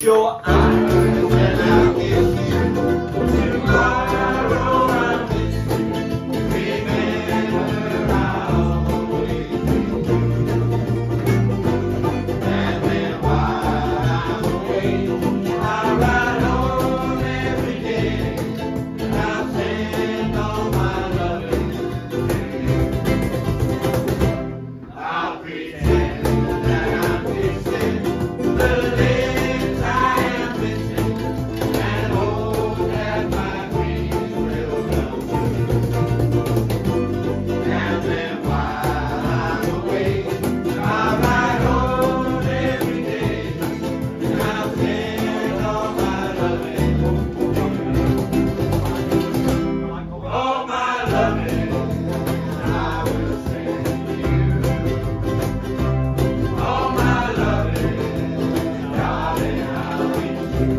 your eyes and I'll kiss